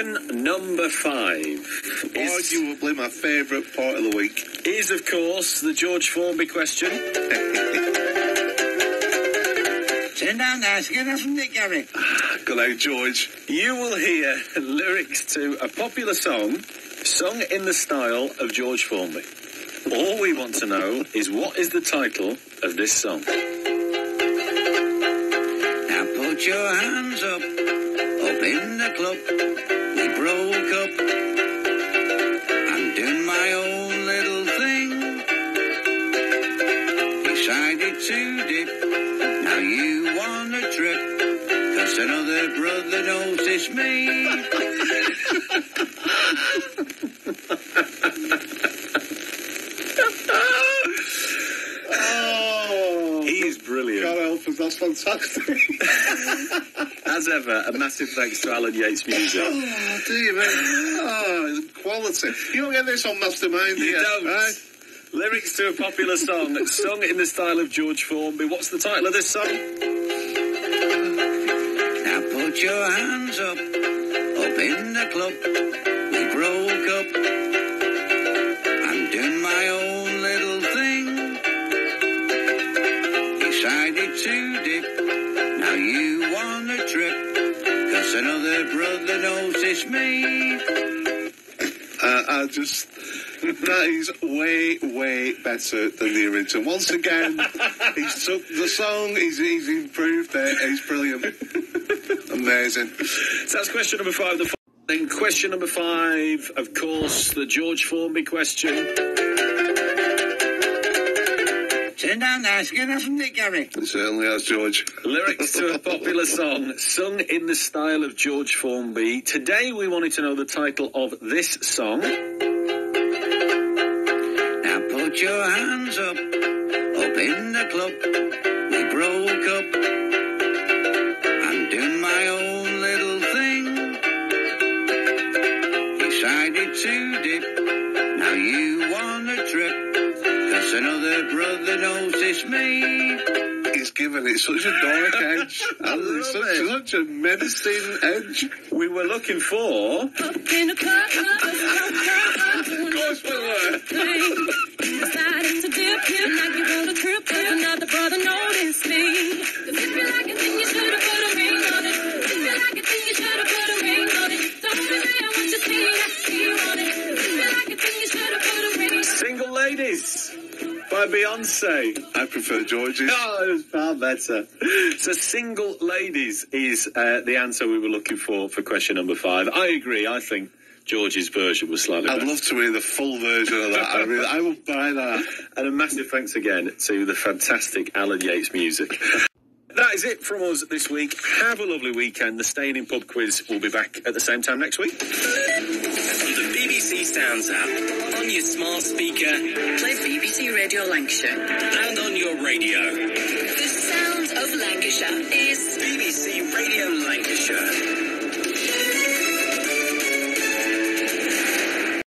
Question number five is, Arguably my favourite part of the week. is, of course, the George Formby question. Turn down there, get us from Nick Gary. Ah, good night, George. You will hear lyrics to a popular song sung in the style of George Formby. All we want to know is what is the title of this song? Now put your hands up, up in the club. Trip. Cause another brother noticed me. Oh, He is brilliant. help it. That's fantastic. As ever, a massive thanks to Alan Yates Music. oh, dear me. Oh, quality. You don't get this on Mastermind, do You you? don't. Right? Lyrics to a popular song, sung in the style of George Formby. What's the title of this song? Trip. Another brother noticed me. Uh, I just. That is way, way better than the original. Once again, he's took the song, he's, he's improved it, he's brilliant. Amazing. So that's question number five. The then question number five, of course, the George Formby question. Down there, get us from Nick Gary. It certainly has, George. Lyrics to a popular song, sung in the style of George Formby. Today we wanted to know the title of this song. Now put your hands up, up in the club. We broke up. I'm doing my own little thing. Decided to dip. Now you Another brother noticed me. He's given it such a dark edge. and it's such, such a menacing edge. We were looking for. Ladies by Beyonce. I prefer George's. Oh, it was far better. So, Single Ladies is uh, the answer we were looking for for question number five. I agree. I think George's version was slightly I'd better. love to hear the full version of that. I mean, I will buy that. And a massive thanks again to the fantastic Alan Yates music. Is it from us this week. Have a lovely weekend. The Staying in Pub quiz will be back at the same time next week. On the BBC Sounds app, on your smart speaker, Play BBC Radio Lancashire. and on your radio. The sounds of Lancashire is BBC Radio.